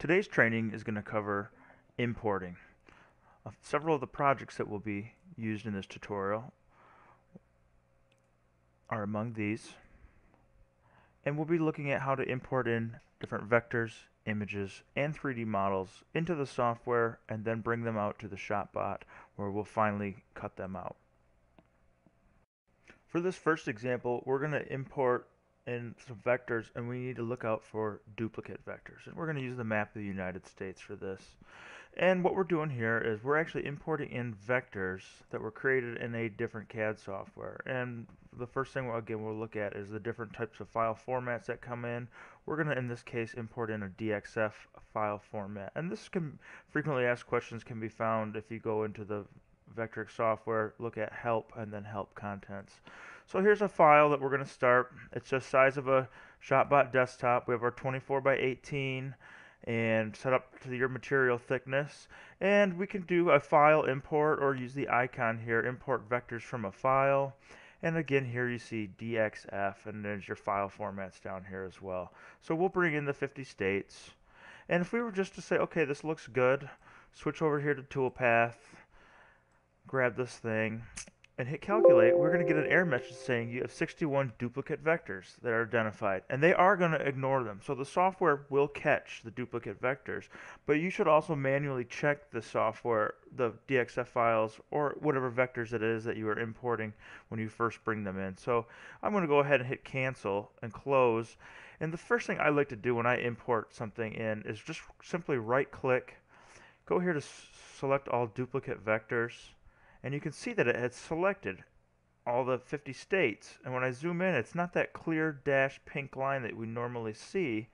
Today's training is going to cover importing. Uh, several of the projects that will be used in this tutorial are among these. And we'll be looking at how to import in different vectors, images, and 3D models into the software and then bring them out to the ShopBot where we'll finally cut them out. For this first example, we're going to import in some vectors and we need to look out for duplicate vectors. And we're going to use the map of the United States for this. And what we're doing here is we're actually importing in vectors that were created in a different CAD software. And the first thing, again, we'll look at is the different types of file formats that come in. We're going to, in this case, import in a DXF file format. And this can frequently asked questions can be found if you go into the Vectric software, look at help, and then help contents. So here's a file that we're going to start. It's the size of a ShopBot desktop. We have our 24 by 18 and set up to your material thickness. And we can do a file import or use the icon here import vectors from a file. And again here you see DXF and there's your file formats down here as well. So we'll bring in the 50 states. And if we were just to say okay this looks good switch over here to toolpath grab this thing and hit calculate, we're going to get an error message saying you have 61 duplicate vectors that are identified. And they are going to ignore them. So the software will catch the duplicate vectors. But you should also manually check the software, the DXF files, or whatever vectors it is that you are importing when you first bring them in. So I'm going to go ahead and hit cancel and close. And the first thing I like to do when I import something in is just simply right click, go here to select all duplicate vectors and you can see that it had selected all the 50 states. And when I zoom in it's not that clear dash pink line that we normally see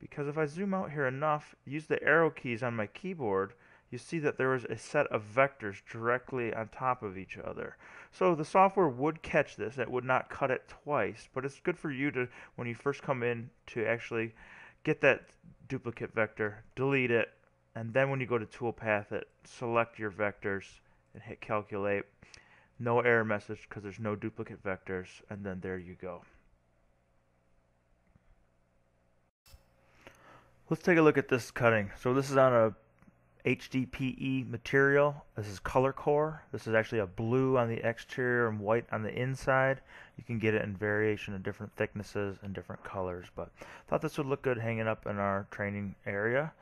because if I zoom out here enough use the arrow keys on my keyboard you see that there is a set of vectors directly on top of each other. So the software would catch this. It would not cut it twice but it's good for you to when you first come in to actually get that duplicate vector delete it and then when you go to toolpath it select your vectors and hit calculate. No error message because there's no duplicate vectors and then there you go. Let's take a look at this cutting. So this is on a HDPE material. This is ColorCore. This is actually a blue on the exterior and white on the inside. You can get it in variation of different thicknesses and different colors, but thought this would look good hanging up in our training area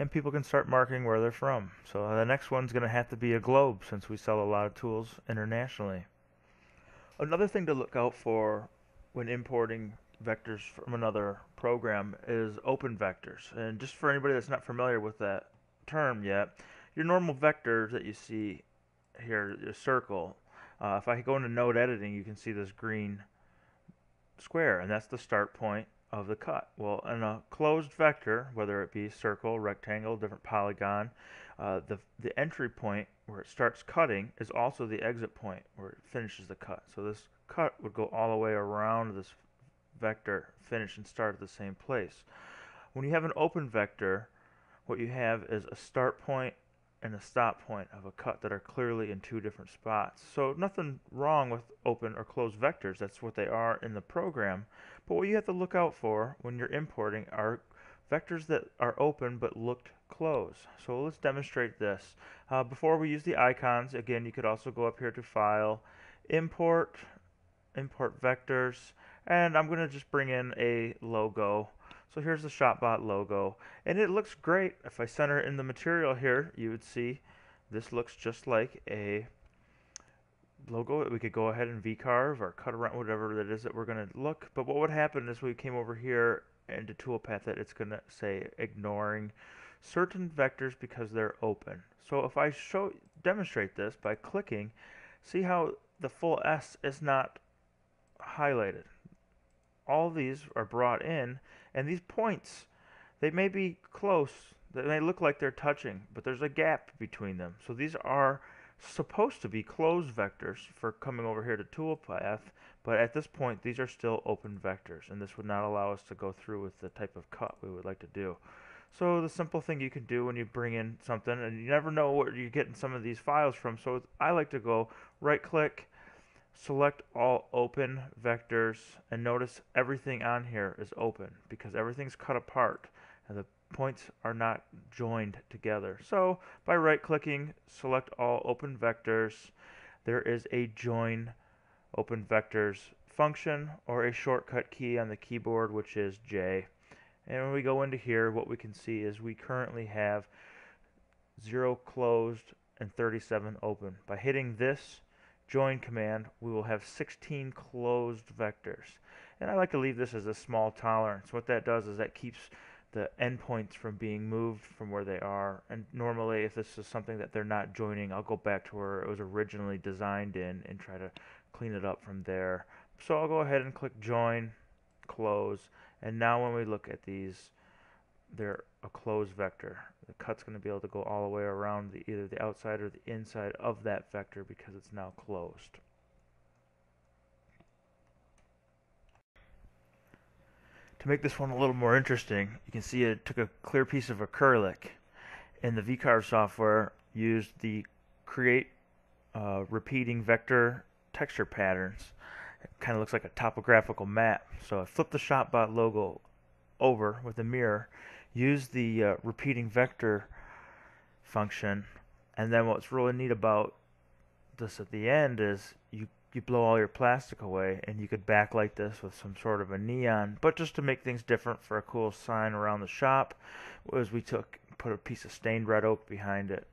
and people can start marking where they're from. So uh, the next one's going to have to be a globe since we sell a lot of tools internationally. Another thing to look out for when importing vectors from another program is open vectors. And just for anybody that's not familiar with that term yet, your normal vectors that you see here, your circle, uh, if I go into node editing, you can see this green square, and that's the start point of the cut. Well, in a closed vector, whether it be circle, rectangle, different polygon, uh, the, the entry point where it starts cutting is also the exit point where it finishes the cut. So this cut would go all the way around this vector, finish and start at the same place. When you have an open vector, what you have is a start point and the stop point of a cut that are clearly in two different spots. So nothing wrong with open or closed vectors. That's what they are in the program. But what you have to look out for when you're importing are vectors that are open but looked closed. So let's demonstrate this. Uh, before we use the icons, again, you could also go up here to File, Import, Import Vectors, and I'm going to just bring in a logo so here's the ShopBot logo. And it looks great. If I center in the material here, you would see this looks just like a logo. That we could go ahead and V-carve or cut around whatever it is that we're going to look. But what would happen is we came over here into toolpath that it's going to say ignoring certain vectors because they're open. So if I show demonstrate this by clicking, see how the full S is not highlighted. All these are brought in and these points, they may be close, they may look like they're touching, but there's a gap between them. So these are supposed to be closed vectors for coming over here to toolpath, but at this point these are still open vectors, and this would not allow us to go through with the type of cut we would like to do. So the simple thing you can do when you bring in something, and you never know where you're getting some of these files from, so I like to go right click, select all open vectors and notice everything on here is open because everything's cut apart and the points are not joined together. So by right clicking, select all open vectors. There is a join open vectors function or a shortcut key on the keyboard which is J. And when we go into here what we can see is we currently have 0 closed and 37 open. By hitting this join command we will have 16 closed vectors. And I like to leave this as a small tolerance. What that does is that keeps the endpoints from being moved from where they are. And normally, if this is something that they're not joining, I'll go back to where it was originally designed in and try to clean it up from there. So I'll go ahead and click join, close, and now when we look at these, they're a closed vector. The cut's going to be able to go all the way around the, either the outside or the inside of that vector because it's now closed. To make this one a little more interesting, you can see it took a clear piece of acrylic and the VCarve software used the create uh, repeating vector texture patterns. It kind of looks like a topographical map. So I flipped the ShopBot logo over with a mirror, used the uh, repeating vector function, and then what's really neat about this at the end is you you blow all your plastic away and you could backlight this with some sort of a neon but just to make things different for a cool sign around the shop was we took put a piece of stained red oak behind it.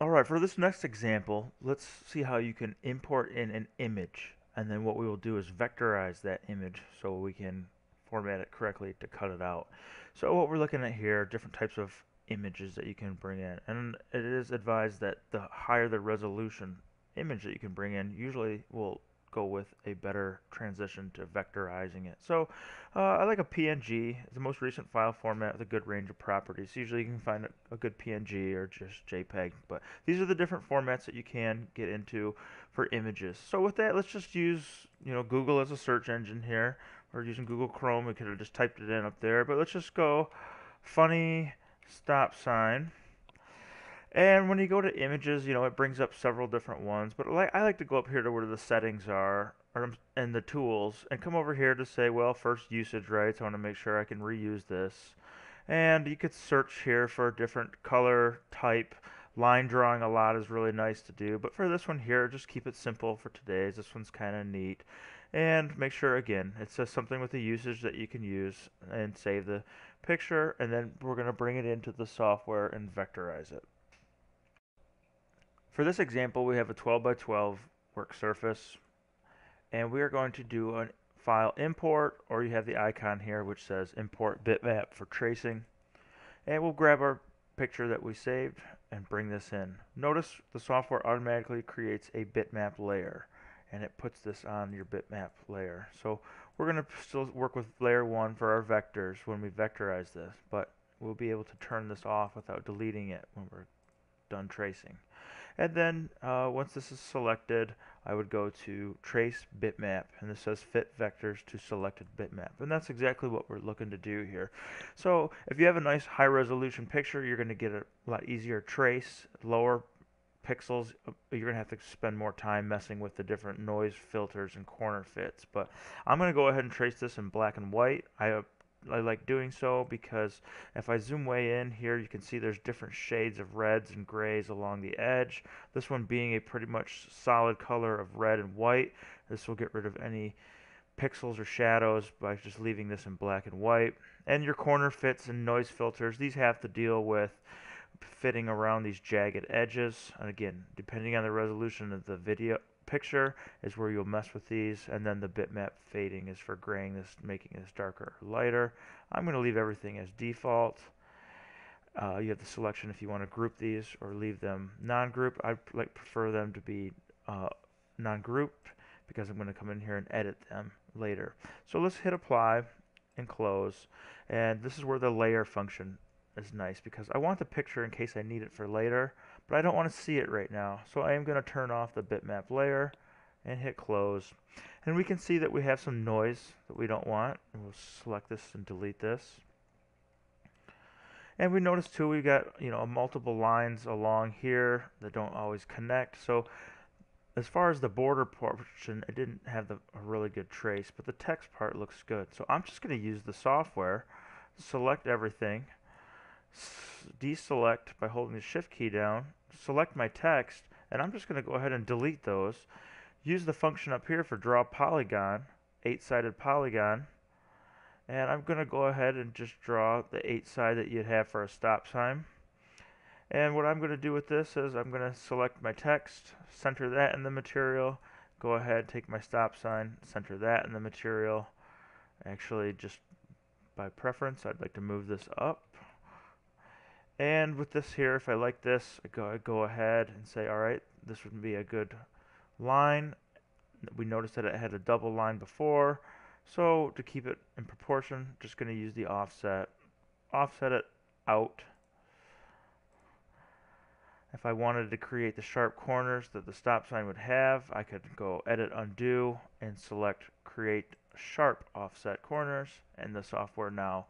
Alright for this next example let's see how you can import in an image and then what we will do is vectorize that image so we can format it correctly to cut it out so what we're looking at here are different types of images that you can bring in and it is advised that the higher the resolution image that you can bring in usually will go with a better transition to vectorizing it. So uh, I like a PNG, the most recent file format with a good range of properties. Usually you can find a, a, good PNG or just JPEG, but these are the different formats that you can get into for images. So with that, let's just use you know Google as a search engine here. We're using Google Chrome. We could have just typed it in up there, but let's just go funny stop sign. And when you go to images, you know, it brings up several different ones. But I like to go up here to where the settings are and the tools and come over here to say, well, first usage rights. I want to make sure I can reuse this. And you could search here for a different color type. Line drawing a lot is really nice to do. But for this one here, just keep it simple for today's. This one's kind of neat. And make sure, again, it says something with the usage that you can use and save the picture. And then we're going to bring it into the software and vectorize it. For this example, we have a 12 by 12 work surface, and we are going to do a file import, or you have the icon here which says import bitmap for tracing. And we'll grab our picture that we saved and bring this in. Notice the software automatically creates a bitmap layer and it puts this on your bitmap layer. So we're going to still work with layer 1 for our vectors when we vectorize this, but we'll be able to turn this off without deleting it when we're done tracing. And then uh, once this is selected, I would go to trace bitmap and this says fit vectors to selected bitmap. And that's exactly what we're looking to do here. So if you have a nice high resolution picture, you're going to get a lot easier trace, lower pixels, uh, you're going to have to spend more time messing with the different noise filters and corner fits. But I'm going to go ahead and trace this in black and white. I uh, I like doing so because if I zoom way in here you can see there's different shades of reds and grays along the edge this one being a pretty much solid color of red and white this will get rid of any pixels or shadows by just leaving this in black and white and your corner fits and noise filters these have to deal with fitting around these jagged edges. And again depending on the resolution of the video picture is where you'll mess with these. And then the bitmap fading is for graying this making this darker or lighter. I'm going to leave everything as default. Uh, you have the selection if you want to group these or leave them non-group. I like prefer them to be uh, non-grouped because I'm going to come in here and edit them later. So let's hit apply and close. And this is where the layer function is nice because I want the picture in case I need it for later but I don't want to see it right now. So I am going to turn off the bitmap layer and hit close. And we can see that we have some noise that we don't want. And we'll select this and delete this. And we notice too we've got you know multiple lines along here that don't always connect. So as far as the border portion, it didn't have the, a really good trace, but the text part looks good. So I'm just going to use the software select everything, deselect by holding the shift key down, select my text, and I'm just going to go ahead and delete those. Use the function up here for draw polygon, eight-sided polygon, and I'm going to go ahead and just draw the eight side that you'd have for a stop sign. And what I'm going to do with this is I'm going to select my text, center that in the material, go ahead, take my stop sign, center that in the material. Actually, just by preference, I'd like to move this up. And with this here, if I like this, I go, I go ahead and say, all right, this would be a good line. We noticed that it had a double line before. So to keep it in proportion, just going to use the offset. Offset it out. If I wanted to create the sharp corners that the stop sign would have, I could go edit undo and select create sharp offset corners and the software now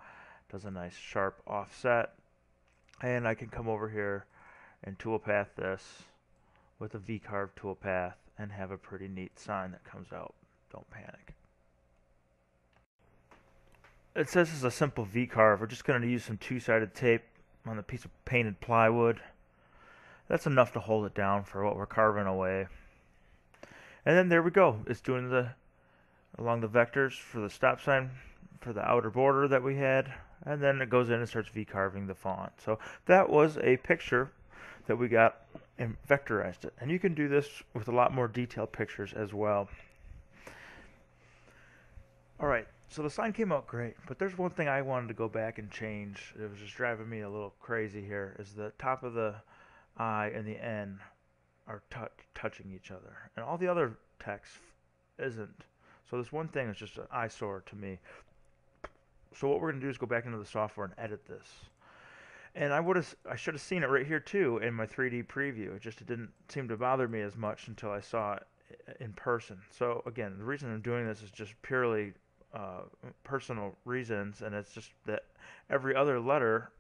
does a nice sharp offset and I can come over here and toolpath this with a V-carve toolpath and have a pretty neat sign that comes out. Don't panic. It says it's a simple V-carve. We're just going to use some two-sided tape on a piece of painted plywood. That's enough to hold it down for what we're carving away. And then there we go. It's doing the along the vectors for the stop sign for the outer border that we had and then it goes in and starts V-carving the font. So that was a picture that we got and vectorized it. And you can do this with a lot more detailed pictures as well. Alright, so the sign came out great, but there's one thing I wanted to go back and change. It was just driving me a little crazy here, is the top of the I and the N are touching each other. And all the other text isn't. So this one thing is just an eyesore to me. So what we're going to do is go back into the software and edit this. And I would have, I should have seen it right here too in my 3D preview. It just it didn't seem to bother me as much until I saw it in person. So again, the reason I'm doing this is just purely uh, personal reasons, and it's just that every other letter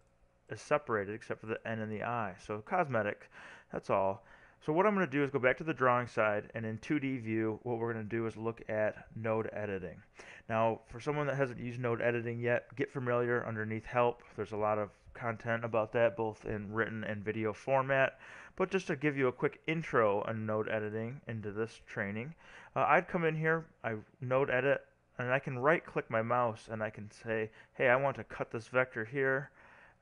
is separated except for the N and the I. So cosmetic, that's all. So what I'm going to do is go back to the drawing side and in 2D view what we're going to do is look at node editing. Now for someone that hasn't used node editing yet get familiar underneath help. There's a lot of content about that both in written and video format. But just to give you a quick intro on node editing into this training uh, I'd come in here I node edit and I can right click my mouse and I can say hey I want to cut this vector here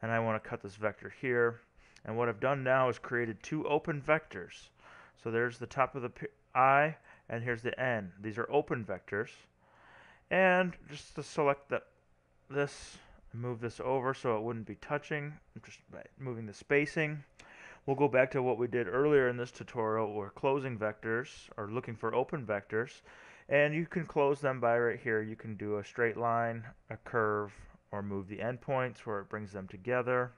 and I want to cut this vector here and what I've done now is created two open vectors. So there's the top of the I, and here's the N. These are open vectors. And just to select the, this, move this over so it wouldn't be touching, just moving the spacing. We'll go back to what we did earlier in this tutorial where closing vectors, or looking for open vectors, and you can close them by right here. You can do a straight line, a curve, or move the endpoints where it brings them together.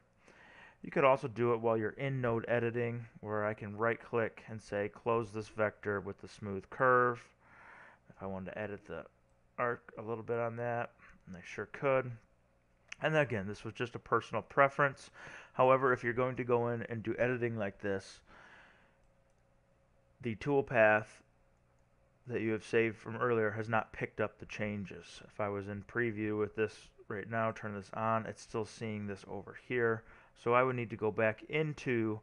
You could also do it while you're in node editing where I can right click and say close this vector with the smooth curve. If I wanted to edit the arc a little bit on that, and I sure could. And again, this was just a personal preference. However, if you're going to go in and do editing like this, the toolpath that you have saved from earlier has not picked up the changes. If I was in preview with this right now, turn this on, it's still seeing this over here. So I would need to go back into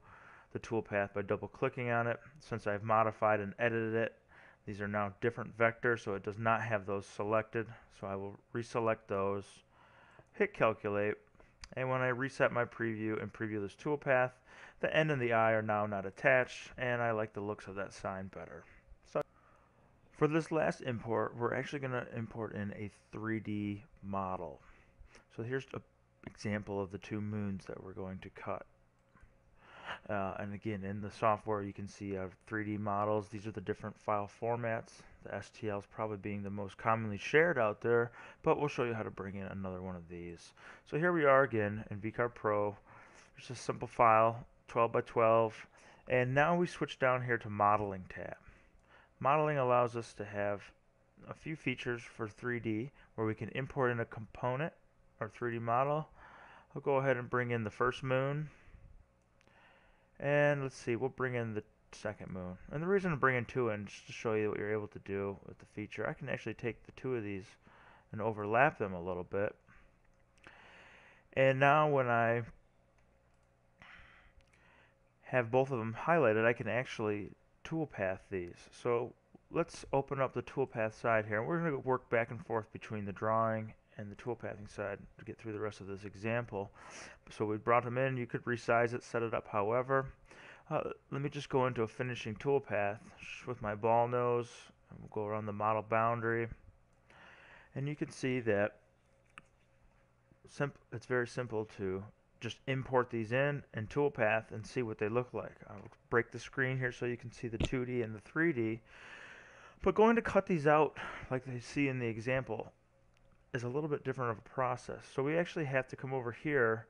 the toolpath by double clicking on it. Since I've modified and edited it, these are now different vectors, so it does not have those selected. So I will reselect those, hit calculate, and when I reset my preview and preview this toolpath, the N and the I are now not attached, and I like the looks of that sign better. So for this last import, we're actually going to import in a 3D model. So here's a example of the two moons that we're going to cut. Uh, and again, in the software, you can see our 3D models. These are the different file formats. The STL is probably being the most commonly shared out there, but we'll show you how to bring in another one of these. So here we are again in VCarve Pro. Just a simple file, 12 by 12. And now we switch down here to Modeling tab. Modeling allows us to have a few features for 3D where we can import in a component our 3D model. I'll go ahead and bring in the first moon. And let's see, we'll bring in the second moon. And the reason I'm bringing two in is to show you what you're able to do with the feature. I can actually take the two of these and overlap them a little bit. And now when I have both of them highlighted, I can actually toolpath these. So let's open up the toolpath side here. We're going to work back and forth between the drawing and the toolpathing side to get through the rest of this example. So we brought them in. You could resize it, set it up however. Uh, let me just go into a finishing toolpath with my ball nose. We'll go around the model boundary. And you can see that it's very simple to just import these in and toolpath and see what they look like. I'll break the screen here so you can see the 2D and the 3D. But going to cut these out like they see in the example is a little bit different of a process. So we actually have to come over here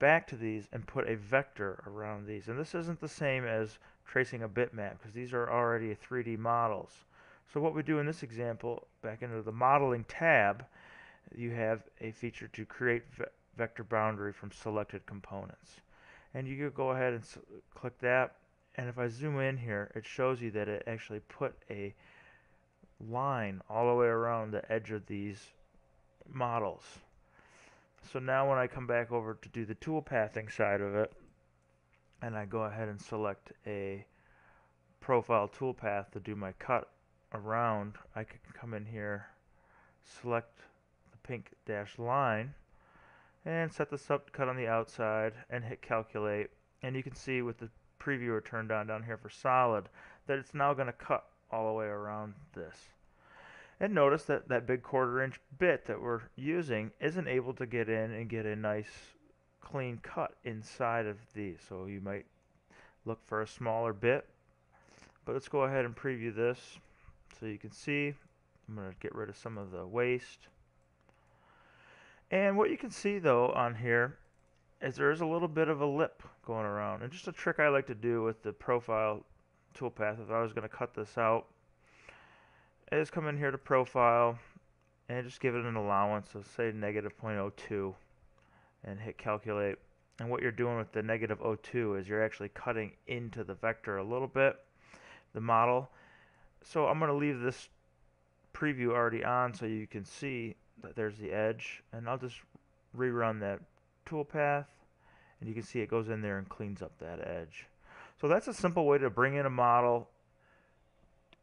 back to these and put a vector around these. And this isn't the same as tracing a bitmap because these are already 3D models. So what we do in this example, back into the modeling tab, you have a feature to create ve vector boundary from selected components. And you could go ahead and click that. And if I zoom in here, it shows you that it actually put a line all the way around the edge of these models. So now when I come back over to do the tool pathing side of it, and I go ahead and select a profile toolpath to do my cut around, I can come in here, select the pink dashed line, and set this up to cut on the outside and hit calculate. And you can see with the previewer turned on down here for solid that it's now going to cut all the way around this. And notice that that big quarter inch bit that we're using isn't able to get in and get a nice clean cut inside of these. So you might look for a smaller bit. But let's go ahead and preview this so you can see. I'm going to get rid of some of the waste. And what you can see though on here is there is a little bit of a lip going around. And just a trick I like to do with the profile toolpath if I was going to cut this out. Is come in here to profile and just give it an allowance of say negative 0.02 and hit calculate. And what you're doing with the negative 0.02 is you're actually cutting into the vector a little bit the model. So I'm going to leave this preview already on so you can see that there's the edge. And I'll just rerun that toolpath and you can see it goes in there and cleans up that edge so that's a simple way to bring in a model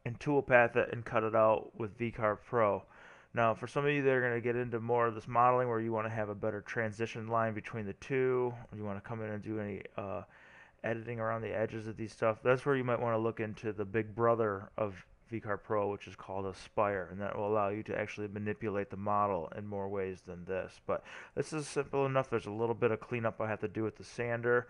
and toolpath it and cut it out with VCarve Pro. Now, for some of you that are going to get into more of this modeling where you want to have a better transition line between the two, you want to come in and do any uh, editing around the edges of these stuff, that's where you might want to look into the big brother of VCarve Pro, which is called Aspire, and that will allow you to actually manipulate the model in more ways than this. But this is simple enough. There's a little bit of cleanup I have to do with the sander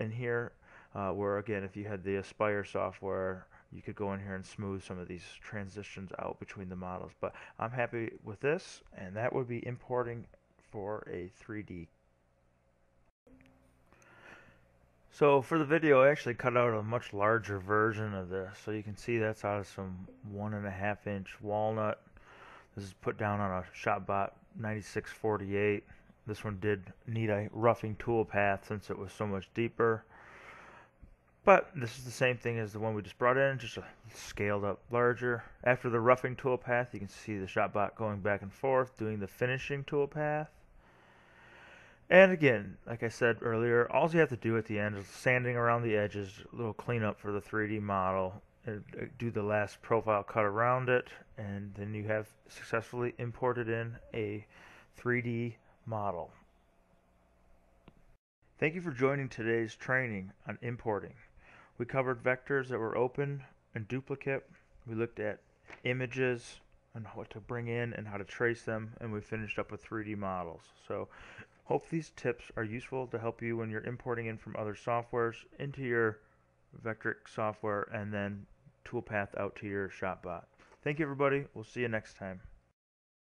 in here, uh, where again, if you had the Aspire software, you could go in here and smooth some of these transitions out between the models. But I'm happy with this, and that would be importing for a 3D. So for the video, I actually cut out a much larger version of this. So you can see that's out of some one and a half inch walnut. This is put down on a ShopBot 9648. This one did need a roughing tool path since it was so much deeper. But this is the same thing as the one we just brought in, just a scaled up larger. After the roughing toolpath, you can see the ShopBot going back and forth, doing the finishing toolpath. And again, like I said earlier, all you have to do at the end is sanding around the edges, a little cleanup for the 3D model, uh, do the last profile cut around it, and then you have successfully imported in a 3D model. Thank you for joining today's training on importing. We covered vectors that were open and duplicate. We looked at images and what to bring in and how to trace them, and we finished up with 3D models. So hope these tips are useful to help you when you're importing in from other softwares into your Vectric software and then toolpath out to your ShopBot. Thank you everybody. We'll see you next time.